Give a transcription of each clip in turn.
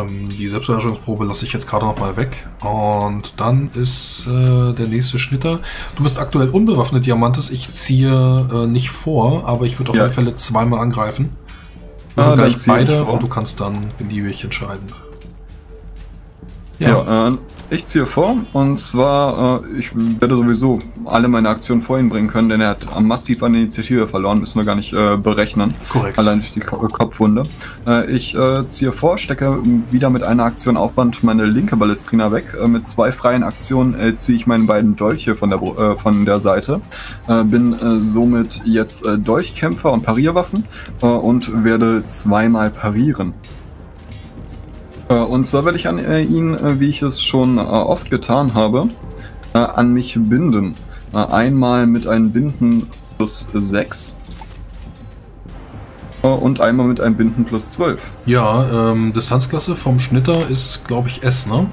Ähm, die Selbstbeherrschungsprobe lasse ich jetzt gerade noch mal weg. Und dann ist äh, der nächste Schnitter. Du bist aktuell unbewaffnet, Diamantes. Ich ziehe äh, nicht vor, aber ich würde auf Ja. alle Fälle zweimal angreifen. Ich Ah, gleich beide und du kannst dann beliebig entscheiden. Ja, äh, ich ziehe vor und zwar, äh, ich werde sowieso alle meine Aktionen vor ihn bringen können, denn er hat am massiv an Initiative verloren, müssen wir gar nicht äh, berechnen. Korrekt. Allein durch die Ko Kopfwunde. Äh, ich äh, ziehe vor, stecke wieder mit einer Aktion Aufwand meine linke Ballestrina weg. Äh, mit zwei freien Aktionen äh, ziehe ich meine beiden Dolche von der, äh, von der Seite. Äh, bin äh, somit jetzt äh, Dolchkämpfer und Parierwaffen äh, und werde zweimal parieren. Äh, Und zwar werde ich an äh, ihn, äh, wie ich es schon äh, oft getan habe, äh, an mich binden. Äh, einmal mit einem Binden plus 6 äh, und einmal mit einem Binden plus 12. Ja, ähm, Distanzklasse vom Schnitter ist, glaube ich, S, ne?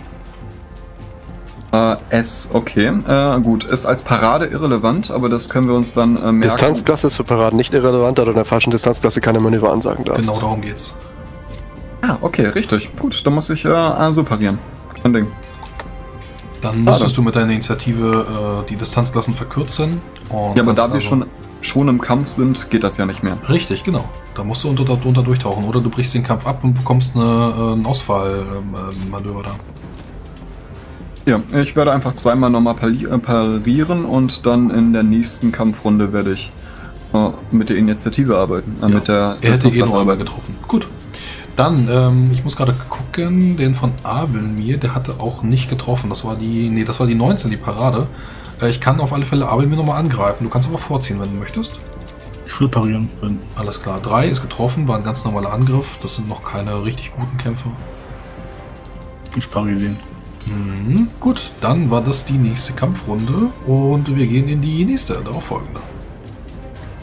Äh, S, okay. Äh, gut, ist als Parade irrelevant, aber das können wir uns dann äh, merken. Distanzklasse ist für Paraden nicht irrelevant, da du in der falschen Distanzklasse keine Manöver ansagen darfst. Genau darum geht's. Ah, okay, richtig. Gut, dann muss ich äh, also parieren. Kein Ding. Dann müsstest du mit deiner Initiative äh, die Distanzklassen verkürzen. Und Ja, aber da wir also- schon, schon im Kampf sind, geht das ja nicht mehr. Richtig, genau. Da musst du unter, unter durchtauchen. Oder du brichst den Kampf ab und bekommst eine, äh, ein Ausfallmanöver da. Ja, ich werde einfach zweimal nochmal äh, parieren und dann in der nächsten Kampfrunde werde ich äh, mit der Initiative arbeiten. Äh, Ja, mit der er hätte eh noch einmal getroffen. Gut. Dann, ähm, ich muss gerade gucken, den von Abel mir, der hatte auch nicht getroffen. Das war die, nee, das war die 19, die Parade. Äh, ich kann auf alle Fälle Abel mir nochmal angreifen. Du kannst aber vorziehen, wenn du möchtest. Ich will parieren. Wenn. Alles klar. 3 ist getroffen, war ein ganz normaler Angriff. Das sind noch keine richtig guten Kämpfer. Ich pariere den. Mhm. Gut, dann war das die nächste Kampfrunde und wir gehen in die nächste, darauf folgende.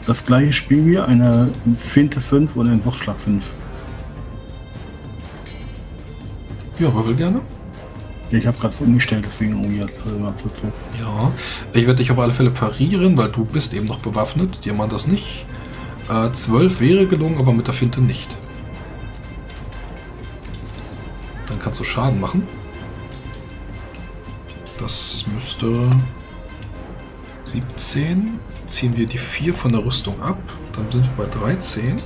Das gleiche Spiel wie eine Finte 5 und ein Wuchtschlag 5. Ja, würfel gerne. Ich habe gerade umgestellt, deswegen irgendwie jetzt zu. Ja, ich werde dich auf alle Fälle parieren, weil du bist eben noch bewaffnet. Dir das nicht. Äh, 12 wäre gelungen, aber mit der Finte nicht. Dann kannst du Schaden machen. Das müsste 17. Ziehen wir die 4 von der Rüstung ab. Dann sind wir bei 13.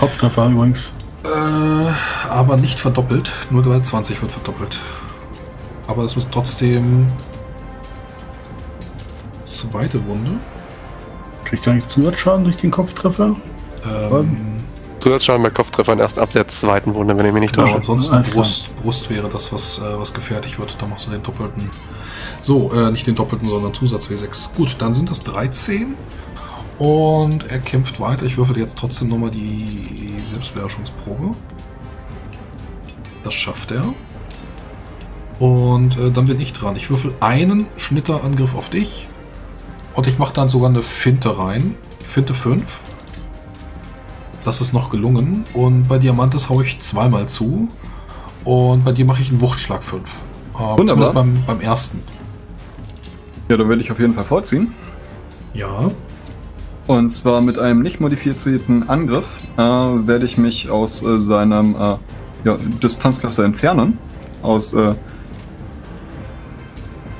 Kopftreffer übrigens. Äh, aber nicht verdoppelt. Nur bei 20 wird verdoppelt. Aber es ist trotzdem zweite Wunde. Kriegt er nicht Zusatzschaden durch den Kopftreffer? Ähm, Zusatzschaden bei Kopftreffern erst ab der zweiten Wunde, wenn ich mich nicht genau, täusche. ansonsten Alles klar. Brust, Brust wäre das, was, äh, was gefährlich wird. Da machst du den doppelten. So, äh, nicht den doppelten, sondern Zusatz W6. Gut, dann sind das 13. Und er kämpft weiter. Ich würfel jetzt trotzdem nochmal die Selbstbeherrschungsprobe. Das schafft er. Und äh, dann bin ich dran. Ich würfel einen Schnitterangriff auf dich. Und ich mache dann sogar eine Finte rein. Finte 5. Das ist noch gelungen. Und bei Diamantes haue ich zweimal zu. Und bei dir mache ich einen Wuchtschlag 5. Äh, Wunderbar. zumindest beim, beim ersten. Ja, dann werde ich auf jeden Fall vorziehen. Ja. Und zwar mit einem nicht modifizierten Angriff äh, werde ich mich aus äh, seinem äh, ja, Distanzklasse entfernen. Aus äh,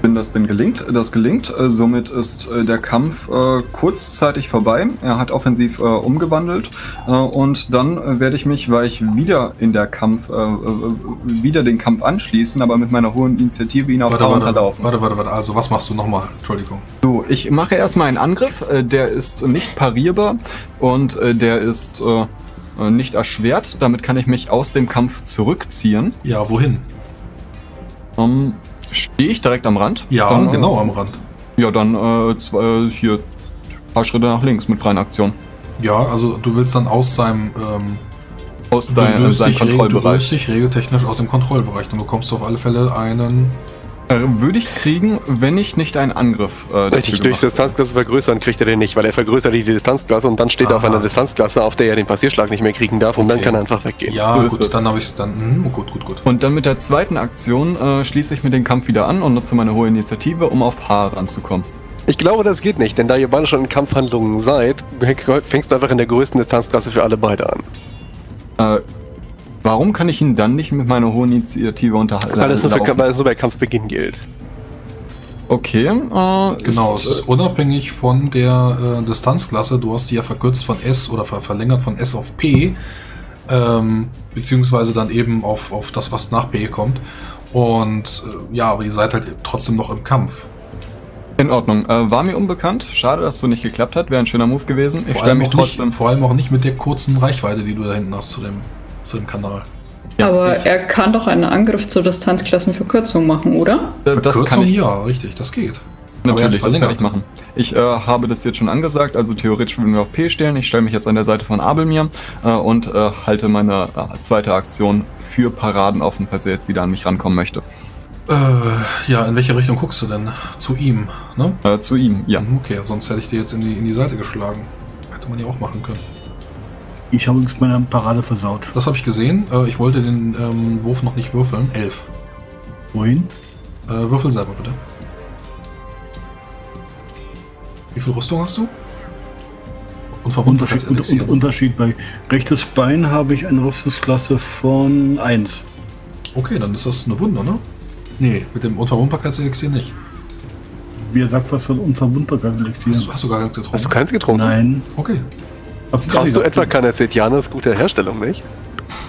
wenn das denn gelingt. Das gelingt. Äh, somit ist äh, der Kampf kurzzeitig vorbei. Er hat offensiv umgewandelt. Und dann werde ich mich, weil ich wieder in der Kampf, wieder den Kampf anschließen, aber mit meiner hohen Initiative ihn auf Warte, warte, unterlaufen. warte, warte, warte. Also, was machst du nochmal? Entschuldigung. So, ich mache erstmal einen Angriff, äh, der ist nicht parierbar und äh, der ist äh, äh, nicht erschwert. Damit kann ich mich aus dem Kampf zurückziehen. Ja, wohin? Ähm, Stehe ich direkt am Rand? Ja, Dann, äh, genau am Rand. Ja, dann äh, zwei, hier ein paar Schritte nach links mit freien Aktionen. Ja, also du willst dann aus seinem, ähm, Aus du dein, löst seinem dich, reg- du Kontrollbereich. löst dich regeltechnisch aus dem Kontrollbereich. Dann bekommst du auf alle Fälle einen. Äh, würde ich kriegen, wenn ich nicht einen Angriff äh, Richtig, durch gemacht hätte. Distanzklasse vergrößern kriegt er den nicht, weil er vergrößert die Distanzklasse und dann steht er auf Aha. einer Distanzklasse, auf der er den Passierschlag nicht mehr kriegen darf und dann Okay. kann er einfach weggehen. Ja, So gut, dann habe ich es dann. Hm, gut, gut, gut. Und dann mit der zweiten Aktion äh, schließe ich mir den Kampf wieder an und nutze meine hohe Initiative, um auf H ranzukommen. Ich glaube, das geht nicht, denn da ihr beide schon in Kampfhandlungen seid, fängst du einfach in der größten Distanzklasse für alle beide an. Äh, Warum kann ich ihn dann nicht mit meiner hohen Initiative unterhalten? Weil es nur, für, weil es nur bei Kampfbeginn gilt. Okay, äh, Genau, ist, es ist unabhängig von der äh, Distanzklasse. Du hast die ja verkürzt von S oder ver verlängert von S auf P, ähm, beziehungsweise dann eben auf, auf das, was nach P kommt. Und äh, ja, aber ihr seid halt trotzdem noch im Kampf. In Ordnung. Äh, war mir unbekannt. Schade, dass es so nicht geklappt hat. Wäre ein schöner Move gewesen. Ich stelle mich auch nicht, trotzdem. vor allem auch nicht mit der kurzen Reichweite, die du da hinten hast zu dem, zu dem Kanal. Ja, Aber ich- er kann doch einen Angriff zur Distanzklassenverkürzung machen, oder? Äh, das kann Verkürzung, ich. ja, richtig, das geht. Natürlich, das kann ich machen. Ich äh, habe das jetzt schon angesagt, also theoretisch würden wir auf P stellen. Ich stelle mich jetzt an der Seite von Abelmir äh, und äh, halte meine äh, zweite Aktion für Paraden offen, falls er jetzt wieder an mich rankommen möchte. Äh, ja, in welche Richtung guckst du denn? Zu ihm, ne? Äh, zu ihm, ja. Okay, sonst hätte ich dir jetzt in die, in die Seite geschlagen. Hätte man ja auch machen können. Ich habe übrigens meine Parade versaut. Das habe ich gesehen. Äh, ich wollte den ähm, Wurf noch nicht würfeln. Elf. Wohin? Äh, würfel selber bitte. Wie viel Rüstung hast du? Und Unterschied. Unter- Unterschied bei rechtes Bein habe ich eine Rüstungsklasse von 1. Okay, dann ist das eine Wunde, ne? Nee, mit dem Unverwundbarkeitselixier nicht. Wer sagt was von Unverwundbarkeit Hast du, hast du gar nicht Hast du getrunken? keins getrunken? Nein. Okay. Nicht du gesagt. etwa keine Zetianas gute Herstellung, nicht?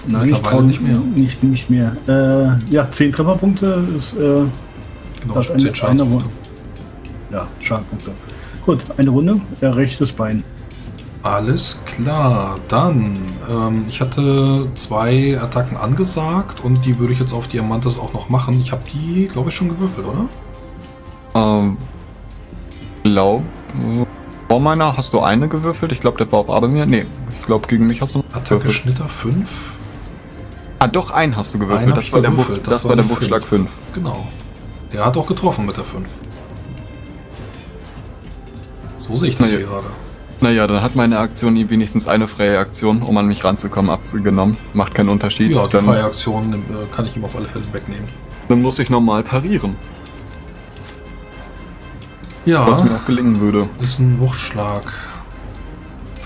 Nein, ich traue nicht mehr. Nicht, nicht mehr. Äh, ja, 10 Trefferpunkte ist äh, Genau, das ich hab eine, 10 eine Schadenspunkte. Runde. Ja, Schadenpunkte. Gut, eine Runde. Ja, rechtes Bein. Alles klar, dann. Ähm, ich hatte zwei Attacken angesagt und die würde ich jetzt auf Diamantes auch noch machen. Ich habe die, glaube ich, schon gewürfelt, oder? Ähm, glaub, äh, vor meiner hast du eine gewürfelt. Ich glaube, der war auf Abelmir. Nee, ich glaube, gegen mich hast du Attacke. Schnitter 5. Ah, doch, einen hast du gewürfelt. Das war, gewürfelt, das war der Buchschlag 5. Genau. Der hat auch getroffen mit der 5. So sehe ich das Na ja. hier gerade. Naja, dann hat meine Aktion ihm wenigstens eine freie Aktion, um an mich ranzukommen, abgenommen. Macht keinen Unterschied. Ja, die dann, freie Aktion äh, kann ich ihm auf alle Fälle wegnehmen. dann muss ich normal parieren, Ja, was mir auch gelingen würde. ist ein Wuchtschlag.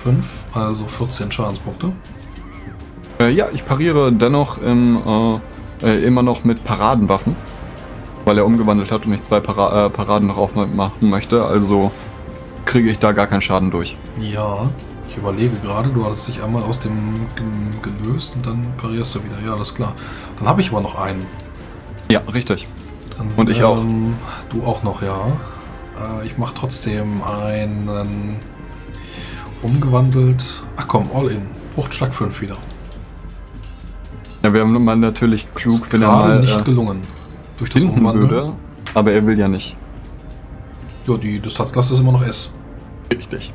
5, also 14 Schadenspunkte. Äh, ja, ich pariere dennoch im, äh, äh, immer noch mit Paradenwaffen, weil er umgewandelt hat und ich zwei Para äh, Paraden noch aufmachen möchte. Also kriege ich da gar keinen Schaden durch. Ja, ich überlege gerade, du hattest dich einmal aus dem gelöst und dann parierst du wieder. Ja, alles klar. Dann habe ich aber noch einen. Ja, richtig. Dann, Und ich auch. ähm, Du auch noch, ja. Äh, ich mache trotzdem einen umgewandelt. Ach komm, all in. Wuchtschlag 5 wieder. Ja, wäre man natürlich klug, Ist wenn er mal nicht äh, gelungen. Durch das Umwandeln. würde, aber er will ja nicht. Ja, die Distanzklasse ist immer noch S. Richtig.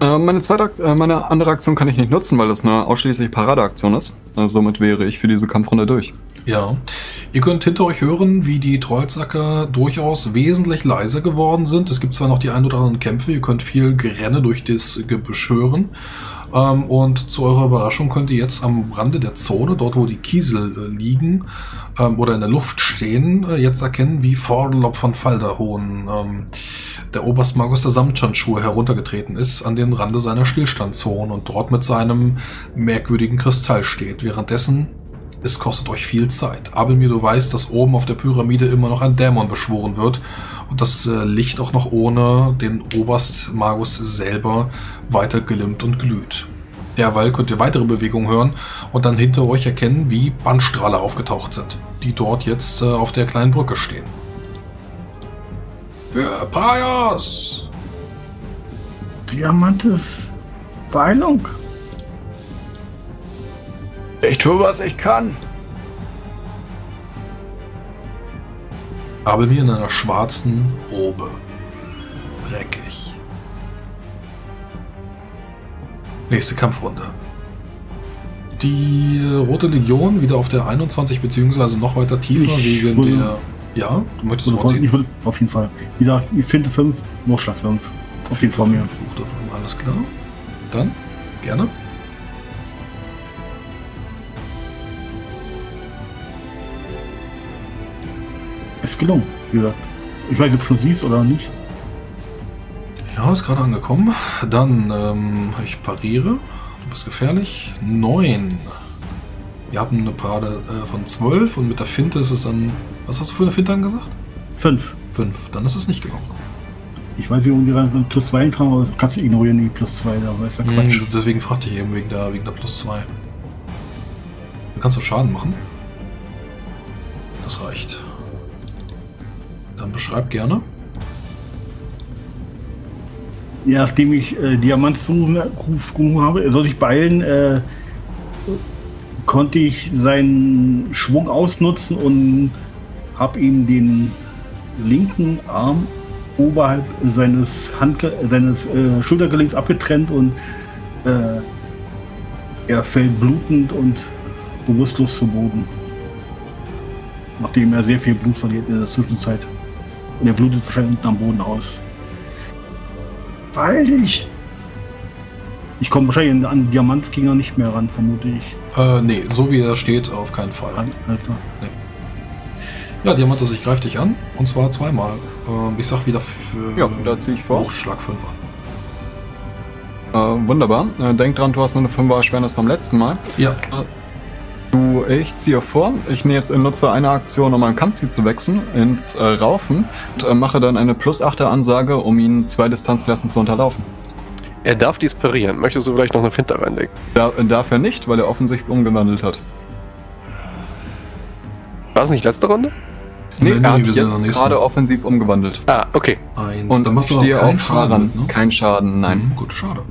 Äh, Meine zweite, äh, meine andere Aktion kann ich nicht nutzen, weil das eine ausschließlich Paradeaktion ist. Äh, somit wäre ich für diese Kampfrunde durch. Ja. Ihr könnt hinter euch hören, wie die Trollsacker durchaus wesentlich leiser geworden sind. Es gibt zwar noch die ein oder anderen Kämpfe, ihr könnt viel Gerenne durch das Gebüsch hören. Ähm, und zu eurer Überraschung könnt ihr jetzt am Rande der Zone, dort wo die Kiesel äh, liegen ähm, oder in der Luft stehen, äh, jetzt erkennen, wie Vordelop von Falderhohn, ähm, der Oberstmagus der Samthandschuhe, heruntergetreten ist an den Rande seiner Stillstandzone und dort mit seinem merkwürdigen Kristall steht. Währenddessen es kostet euch viel Zeit. Abelmir, du weißt, dass oben auf der Pyramide immer noch ein Dämon beschworen wird und das äh, Licht auch noch ohne den Oberst Magus selber weiter glimmt und glüht. Derweil könnt ihr weitere Bewegungen hören und dann hinter euch erkennen, wie Bandstrahler aufgetaucht sind, die dort jetzt äh, auf der kleinen Brücke stehen. Für Paios! Diamantes Weilung. Ich tue, was ich kann. Abelmir in einer schwarzen Robe. Dreckig. Nächste Kampfrunde. Die Rote Legion wieder auf der 21 beziehungsweise noch weiter tiefer Ich wegen würde- der... Ja, du möchtest Also, vorziehen? ich will, auf jeden Fall. Wie gesagt, ich finde 5, Wurfschlag 5. Auf jeden Fall mir. Alles klar. Dann, gerne. Gelungen, wie gesagt. Ich weiß nicht, ob du schon siehst oder nicht. Ja, ist gerade angekommen. Dann, ähm, ich pariere. Du bist gefährlich. 9. Wir haben eine Parade äh, von 12 und mit der Finte ist es dann. Was hast du für eine Finte angesagt? Fünf. 5. Dann ist es nicht gelungen. Ich weiß nicht, warum die rein plus zwei eintragen, aber das kannst du ignorieren, die plus zwei, da ist ja Quatsch. Mhm, deswegen fragte ich eben wegen der, wegen der plus 2. Dann kannst du Schaden machen. Das reicht. Dann beschreib gerne. Ja, nachdem ich äh, Diamant zugerufen habe, er soll sich beeilen, äh, konnte ich seinen Schwung ausnutzen und habe ihm den linken Arm oberhalb seines, Handge seines äh, Schultergelenks abgetrennt und äh, er fällt blutend und bewusstlos zu Boden. Nachdem er sehr viel Blut verliert in der Zwischenzeit. Und er blutet wahrscheinlich unten am Boden aus. Weil ich. Ich komme wahrscheinlich an Diamantkinger nicht mehr ran, vermute ich. Äh, nee, so wie er steht, auf keinen Fall. Alles klar. Ja, Diamantas, ich greife dich an. Und zwar zweimal. Ähm, ich sag wieder für Ja, da zieh ich vor. Wuchtschlag 5 an. Äh, wunderbar. Äh, denk dran, du hast nur eine 5er Erschwernis vom letzten Mal. Ja, Du, ich ziehe vor. Ich nehme jetzt nutze eine Aktion, um mein Kampfziel zu wechseln, ins äh, Raufen und äh, mache dann eine plus 8er Ansage, um ihn zwei Distanzklassen zu unterlaufen. Er darf dies parieren. Möchtest du vielleicht noch eine Finte reinlegen? Da, äh, darf er nicht, weil er offensichtlich umgewandelt hat. War es nicht letzte Runde? Nee, Nee, nee, er hat jetzt gerade offensiv umgewandelt. Ah, okay. eins. Und Dann machst du auch stehe keinen auf. Schaden ne? Kein Schaden, nein. Mhm, gut, schade.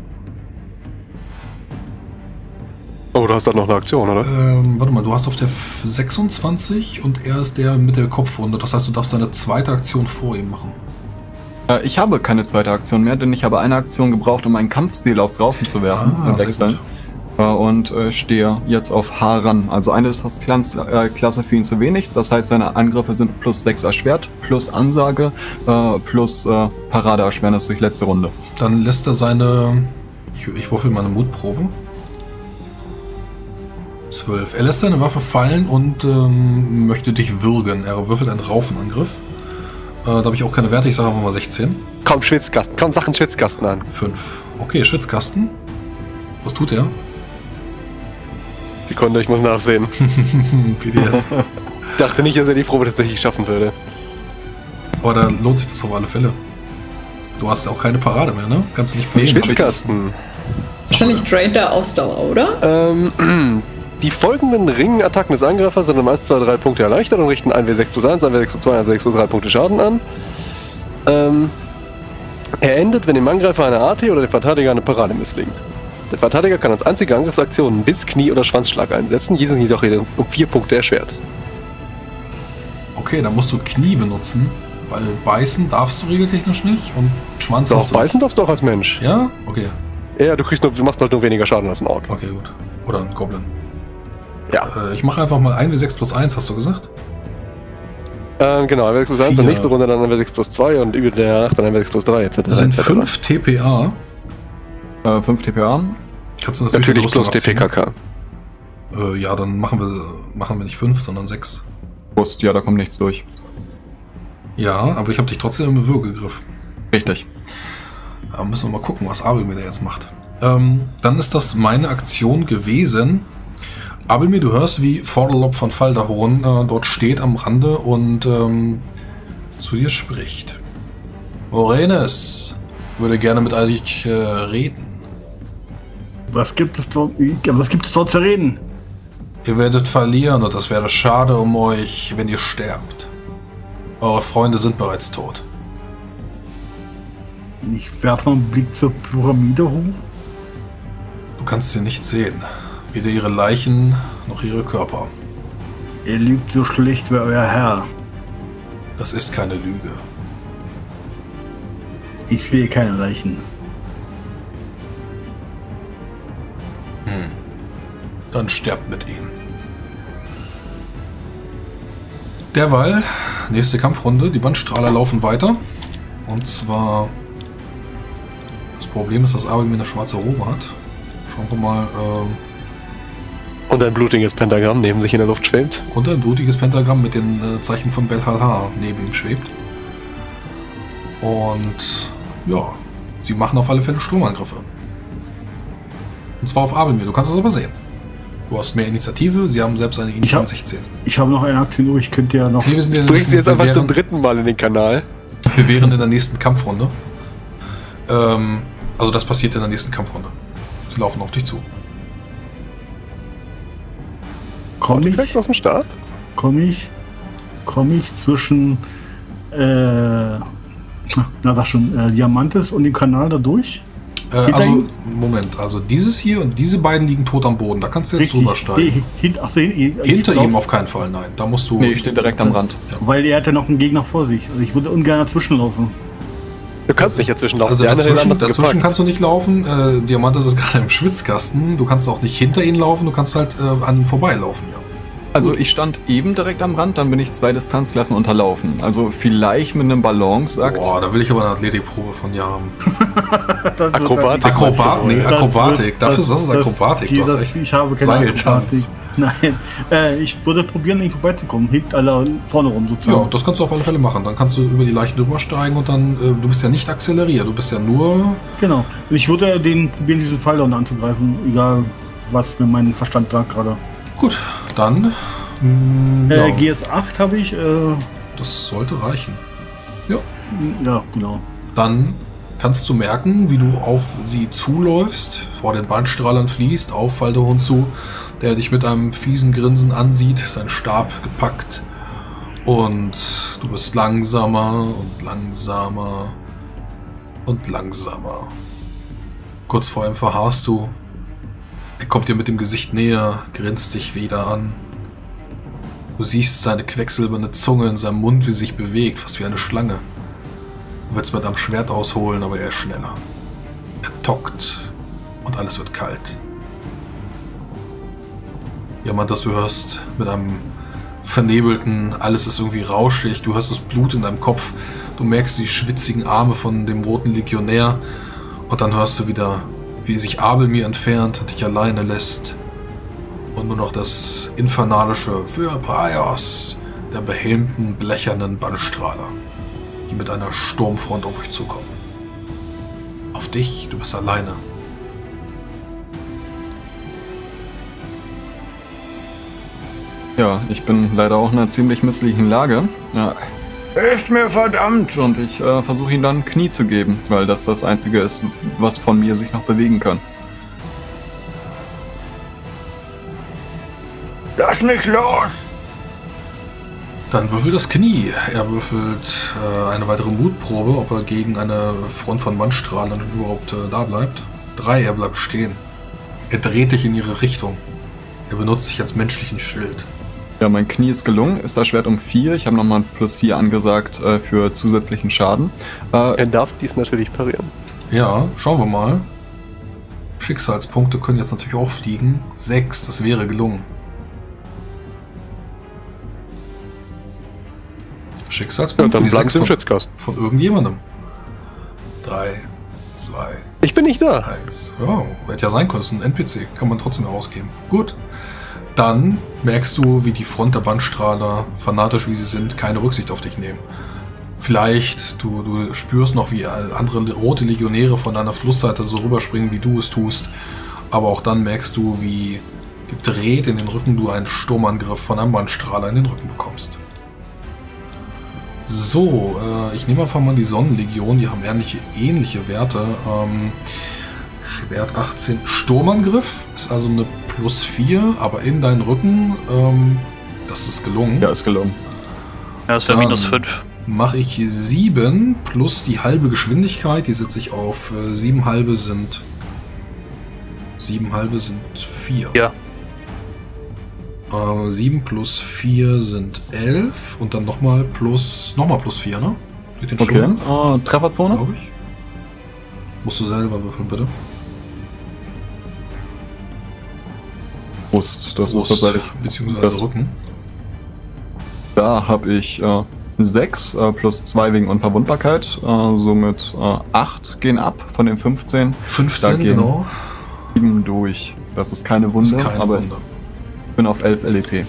Oh, du hast da noch eine Aktion, oder? Ähm, warte mal, du hast auf der F- 26 und er ist der mit der Kopfwunde. Das heißt, du darfst deine zweite Aktion vor ihm machen. Äh, ich habe keine zweite Aktion mehr, denn ich habe eine Aktion gebraucht, um meinen Kampfstil aufs Raufen zu werfen. Ah, sehr wechseln. Äh, und äh, stehe jetzt auf Haran. Also eine ist das Klasse, äh, Klasse für ihn zu wenig. Das heißt, seine Angriffe sind plus 6 erschwert, plus Ansage, äh, plus äh, Paradeerschwernis durch letzte Runde. Dann lässt er seine. Ich, ich würfel mal eine Mutprobe. 12. Er lässt seine Waffe fallen und ähm, möchte dich würgen. Er würfelt einen Raufenangriff. Äh, da habe ich auch keine Werte, ich sage einfach mal 16. Komm, Schwitzkasten. Komm, Sachen Schwitzkasten an. 5. Okay, Schwitzkasten. Was tut er? Sekunde, ich muss nachsehen. PDS. Dachte nicht, dass er die Probe tatsächlich schaffen würde. Aber da lohnt sich das auf alle Fälle. Du hast ja auch keine Parade mehr, ne? Kannst du nicht Nee, parieren. Schwitzkasten. Wahrscheinlich Drain der Ausdauer, oder? Ähm, die folgenden Ringenattacken des Angreifers sind um 1, 2, 3 Punkte erleichtert und richten 1W6 plus 1, 1W6 plus 2, 1W6 plus 3 Punkte Schaden an. Ähm, er endet, wenn dem Angreifer eine AT oder dem Verteidiger eine Parade misslingt. Der Verteidiger kann als einzige Angriffsaktion Biss, Knie oder Schwanzschlag einsetzen, diese sind jedoch um 4 Punkte erschwert. Okay, dann musst du Knie benutzen, weil beißen darfst du regeltechnisch nicht und Schwanz Doch, hast du. beißen darfst du auch als Mensch. Ja? Okay. Ja, du kriegst nur, du machst halt nur weniger Schaden als ein Ork. Okay, gut. Oder ein Goblin. Ja. Äh, ich mache einfach mal 1w6 plus 1, hast du gesagt? Ähm, genau, 1W6 plus 1, dann Vier. nächste Runde dann 1W6 plus 2 und über der Nacht dann 1W6 plus 3 etc. Das sind etc. 5 TPA. Äh, 5 TPA. Kannst du natürlich, Natürlich plus abziehen. TPKK. Äh, ja, dann machen wir, machen wir nicht 5, sondern 6. Brust, ja, da kommt nichts durch. Ja, aber ich habe dich trotzdem im Würgegriff. Richtig. Da müssen wir mal gucken, was Abel mir da jetzt macht. Ähm, dann ist das meine Aktion gewesen. Abelmir, du hörst, wie Vorderlob von Falderhorn äh, dort steht am Rande und ähm, zu dir spricht. Orenes würde gerne mit euch äh, reden. Was gibt es dort, was gibt es dort zu reden? Ihr werdet verlieren und das wäre schade um euch, wenn ihr sterbt. Eure Freunde sind bereits tot. Ich werfe einen Blick zur Pyramide hoch. Du kannst sie nicht sehen. Weder ihre Leichen noch ihre Körper. Er lügt so schlecht wie euer Herr. Das ist keine Lüge. Ich sehe keine Leichen. Dann sterbt mit ihnen. Derweil, nächste Kampfrunde, die Bandstrahler laufen weiter. Und zwar. Das Problem ist, dass Abel mir eine schwarze Robe hat. Schauen wir mal. Ähm, Und ein blutiges Pentagramm neben sich in der Luft schwebt. und ein blutiges Pentagramm mit den äh, Zeichen von Belhalha neben ihm schwebt. Und ja, Sie machen auf alle Fälle Sturmangriffe. Und zwar auf Abelmir. Du kannst es aber sehen. Du hast mehr Initiative. Sie haben selbst eine Initiative hab- von 16. Ich habe noch eine Aktion übrig. Ich könnte ja noch. Nee, wir sind bringst nächsten, sie jetzt einfach zum wären, dritten Mal in den Kanal. wir wären in der nächsten Kampfrunde. Ähm, also das passiert in der nächsten Kampfrunde. Sie laufen auf dich zu. Komme ich, aus dem Start? komm ich, komm ich zwischen. Äh, na, sag schon, äh, Diamantes und dem Kanal da durch? Äh, also? Moment, also dieses hier und diese beiden liegen tot am Boden. Da kannst du jetzt drüber steigen. Hi- Hin, achso, hin, hin, Hinter ich ihm auf keinen Fall, nein. Da musst du. Nee, ich stehe direkt am Rand. Weil er hat ja noch einen Gegner vor sich. Also ich würde ungern dazwischen laufen. Du kannst nicht dazwischen laufen. Also dazwischen, dazwischen kannst du nicht laufen. Äh, Diamantes ist gerade im Schwitzkasten. Du kannst auch nicht hinter ihn laufen. Du kannst halt äh, an ihm vorbeilaufen, ja. Also ich stand eben direkt am Rand, dann bin ich zwei Distanzklassen unterlaufen. Also vielleicht mit einem Balanceakt. Boah, da will ich aber eine Athletikprobe von dir haben. Das Akrobatik. Akrobat, nee, Das Akrobatik. wird- Dafür ist das Akrobatik. Du hast das- echt Ich habe keine Seiltanz. Akrobatik. Nein, äh, ich würde probieren, ihm vorbeizukommen. Hinten, alle vorne rum Ja, sozusagen. das kannst du auf alle Fälle machen. Dann kannst du über die Leichen drüber steigen und dann, äh, du bist ja nicht akzeleriert, du bist ja nur. Genau. Ich würde den probieren, diesen Fall dann anzugreifen, egal was mir mein Verstand sagt gerade. Gut, dann. mh, Äh, ja, GS8 habe ich, äh, das sollte reichen. ja, genau. Dann kannst du merken, wie du auf sie zuläufst, vor den Bandstrahlern fließt, auf Faldehund zu, der dich mit einem fiesen Grinsen ansieht, seinen Stab gepackt. Und du wirst langsamer und langsamer und langsamer. Kurz vor ihm verharrst du. Kommt dir mit dem Gesicht näher, grinst dich wieder an. Du siehst seine quecksilberne Zunge in seinem Mund, wie sie sich bewegt, fast wie eine Schlange. Du willst mit einem Schwert ausholen, aber er ist schneller. Er tockt und alles wird kalt. Jemand, das du hörst, mit einem vernebelten, alles ist irgendwie rauschig, du hörst das Blut in deinem Kopf, du merkst die schwitzigen Arme von dem roten Legionär und dann hörst du wieder, wie sich Abel mir entfernt und dich alleine lässt und nur noch das infernalische für Praios der behelmten, blechernen Bannstrahler die mit einer Sturmfront auf euch zukommen. Auf dich, du bist alleine. Ja, ich bin leider auch in einer ziemlich misslichen Lage. Ja. Ist mir verdammt! Und ich äh, versuche ihm dann Knie zu geben, weil das das Einzige ist, was von mir sich noch bewegen kann. Lass mich los! Dann würfelt das Knie. Er würfelt äh, eine weitere Mutprobe, ob er gegen eine Front von Wandstrahlern überhaupt äh, da bleibt. Drei, er bleibt stehen. Er dreht dich in ihre Richtung. Er benutzt dich als menschlichen Schild. Ja, mein Knie ist gelungen, ist das Schwert um 4. Ich habe nochmal plus 4 angesagt äh, für zusätzlichen Schaden. Äh, Er darf dies natürlich parieren. Ja, schauen wir mal. Schicksalspunkte können jetzt natürlich auch fliegen. Sechs, das wäre gelungen. Ja, Schicksalspunkte. dann die bleibst du im von, Schützkasten. von irgendjemandem. Drei, zwei, Ich bin nicht da. eins. Ja, hätte ja sein können, ist ein NPC. Kann man trotzdem ausgeben. Gut. Dann merkst du, wie die Front der Bandstrahler, fanatisch wie sie sind, keine Rücksicht auf dich nehmen. Vielleicht, du, du spürst noch, wie andere rote Legionäre von deiner Flussseite so rüberspringen, wie du es tust. Aber auch dann merkst du, wie gedreht in den Rücken du einen Sturmangriff von einem Bandstrahler in den Rücken bekommst. So, äh, ich nehme einfach mal die Sonnenlegion, die haben ähnliche, ähnliche Werte. Ähm, Schwert 18 Sturmangriff ist also eine plus 4, aber in deinen Rücken, ähm, das ist gelungen. ja, ist gelungen. Ja, ist der Dann minus 5. Mache ich 7 plus die halbe Geschwindigkeit, die setze ich auf. Äh, 7 halbe sind. 7 halbe sind 4. Ja. Äh, 7 plus 4 sind 11 und dann nochmal plus. Nochmal plus 4, ne? Durch den Okay. Sturm, Äh, Trefferzone? glaube ich. Musst du selber würfeln, bitte. Brust, das Brust, ist tatsächlich. beziehungsweise das- Rücken. Da habe ich äh, 6 äh, plus 2 wegen Unverwundbarkeit. Äh, somit äh, 8 gehen ab von den 15. 15, Da gehen- genau. 7 durch. Das ist keine Wunde, ist keine aber Wunde. ich bin auf 11 LEP.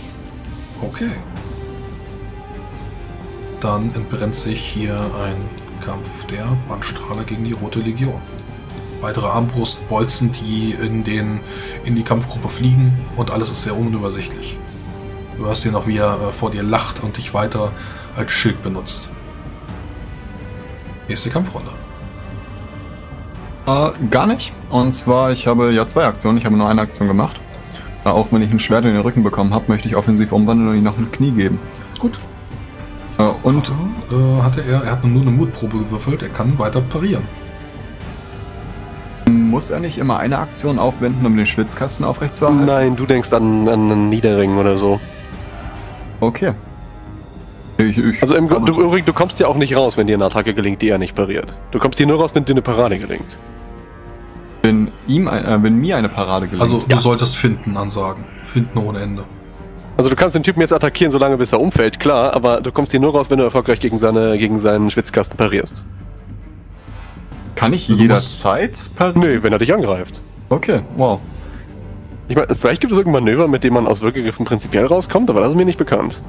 Okay. Dann entbrennt sich hier ein Zweikampf der Bandstrahler gegen die Rote Legion. Weitere Armbrustbolzen, die in, den, in die Kampfgruppe fliegen und alles ist sehr unübersichtlich. Du hörst ihn noch, wie er äh, vor dir lacht und dich weiter als Schild benutzt. Nächste Kampfrunde. Äh, gar nicht. Und zwar, ich habe ja zwei Aktionen. Ich habe nur eine Aktion gemacht. Äh, auch wenn ich ein Schwert in den Rücken bekommen habe, möchte ich offensiv umwandeln und ihm noch ein Knie geben. Gut. Äh, und äh, hatte er, er hat nur eine Mutprobe gewürfelt, er kann weiter parieren. Muss er nicht immer eine Aktion aufwenden, um den Schwitzkasten aufrechtzuerhalten? Nein, du denkst an, an einen Niederring oder so. Okay. Ich, ich, Also im, du, übrigens, du kommst ja auch nicht raus, wenn dir eine Attacke gelingt, die er nicht pariert. Du kommst hier nur raus, wenn dir eine Parade gelingt. wenn, ihm, ein- äh, wenn mir eine Parade gelingt. Also du solltest finden ansagen. Finden ohne Ende. Also du kannst den Typen jetzt attackieren, solange bis er umfällt, klar, aber du kommst hier nur raus, wenn du erfolgreich gegen, seine, gegen seinen Schwitzkasten parierst. Kann ich jederzeit parieren? Nö, wenn er dich angreift. Okay, wow. Ich meine, vielleicht gibt es irgendein Manöver, mit dem man aus Würgegriffen prinzipiell rauskommt, aber das ist mir nicht bekannt.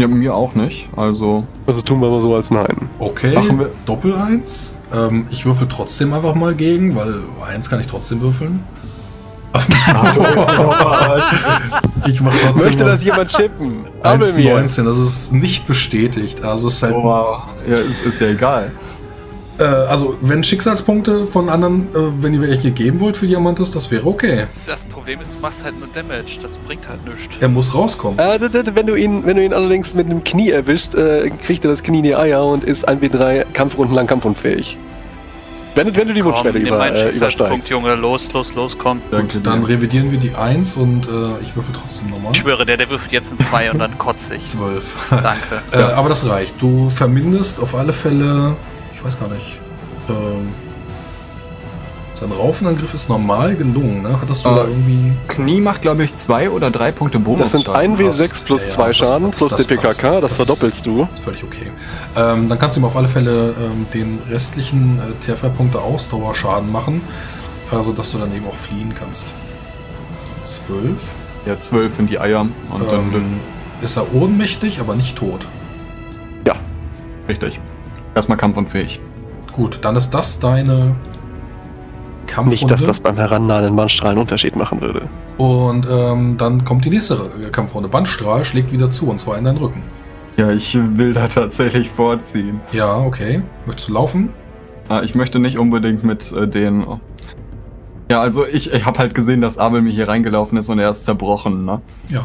Ja, mir auch nicht. Also, Also tun wir mal so als Nein. Okay, Machen wir- Doppel 1. Ähm, ich würfel trotzdem einfach mal gegen, weil 1 kann ich trotzdem würfeln. Ich mach trotzdem Möchte das jemand chippen? Aber mir. 1,19, das ist nicht bestätigt. Also ist halt, oh, wow. Ja, ist, ist ja egal. äh, also wenn Schicksalspunkte von anderen, äh, wenn ihr welche geben wollt für Diamantes, das wäre okay. Das Problem ist, du machst halt nur Damage. Das bringt halt nichts. Er muss rauskommen. Äh, wenn, du ihn, wenn du ihn allerdings mit einem Knie erwischst, äh, kriegt er das Knie in die Eier und ist 1w3 Kampfrunden lang kampfunfähig. Wenn, wenn du die Wunschwelle über, äh, Schicksalspunkt, übersteigst. Junge. Los, los, los, komm. Danke Gut, dann revidieren wir die 1 und äh, ich würfel trotzdem nochmal. Ich schwöre, der, der würfelt jetzt ein 2 und dann kotze ich. 12. Danke. Äh, aber das reicht. Du vermindest auf alle Fälle, ich weiß gar nicht, ähm, sein Raufenangriff ist normal gelungen, ne? Hattest du Äh, da irgendwie. Knie macht, glaube ich, zwei oder drei Punkte Bonus. Das sind 1w6 plus Ja, ja, 2 das- Schaden das- plus das DPKK, das, Das ist- verdoppelst du. Ist völlig okay. Ähm, dann kannst du ihm auf alle Fälle ähm, den restlichen äh, Trefferpunkte Ausdauerschaden machen, also dass du dann eben auch fliehen kannst. 12. Ja, zwölf in die Eier. Und dann Ähm, ist er ohnmächtig, aber nicht tot. Ja. richtig. Erstmal kampfunfähig. Gut, dann ist das deine Kampfrunde. Nicht, dass das beim Herannahen einen Mannstrahl einen Unterschied machen würde. Und ähm, dann kommt die nächste äh, Kampfrunde. Bandstrahl schlägt wieder zu, und zwar in deinen Rücken. Ja, ich will da tatsächlich vorziehen. Ja, okay. Möchtest du laufen? Ah, Ich möchte nicht unbedingt mit äh, den. Ja, also ich, ich habe halt gesehen, dass Abel mir hier reingelaufen ist und er ist zerbrochen, ne? Ja.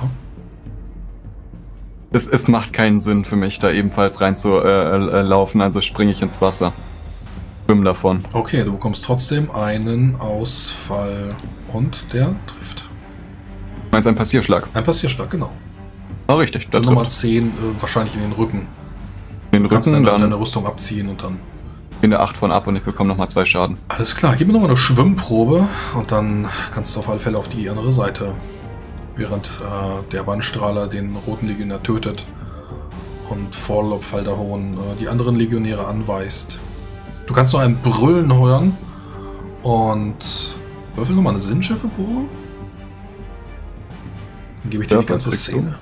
Es, es macht keinen Sinn für mich, da ebenfalls rein zu äh, äh, laufen, also springe ich ins Wasser. Schwimm davon. Okay, du bekommst trotzdem einen Ausfall. Und der trifft. Meinst du ein Passierschlag? Ein Passierschlag, genau. Oh, richtig, Dann Nummer trifft 10 äh, wahrscheinlich in den Rücken. den Du Rücken, deine, deine dann Rüstung abziehen und dann. in der 8 von ab und ich bekomme nochmal zwei Schaden. Alles klar, gib mir nochmal eine Schwimmprobe und dann kannst du auf alle Fälle auf die andere Seite. Während äh, der Bandstrahler den roten Legionär tötet und Vorlob Falderhohn äh, die anderen Legionäre anweist. Du kannst noch ein Brüllen hören und würfel nochmal eine Sinnschärfe-Probe. Dann gebe ich dir die Dafür ganze. Szene.